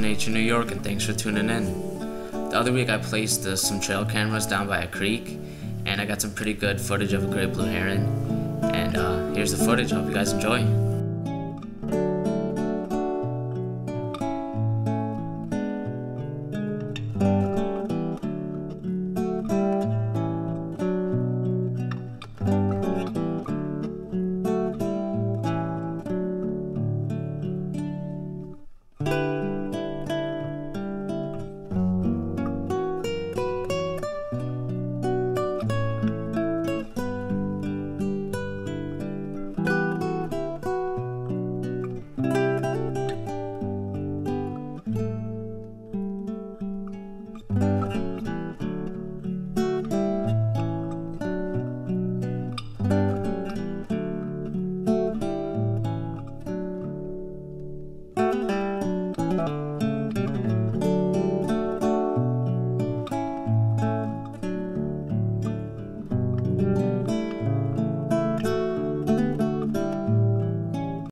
Nature New York, and thanks for tuning in. The other week I placed uh, some trail cameras down by a creek, and I got some pretty good footage of a great blue heron. And uh, here's the footage. Hope you guys enjoy.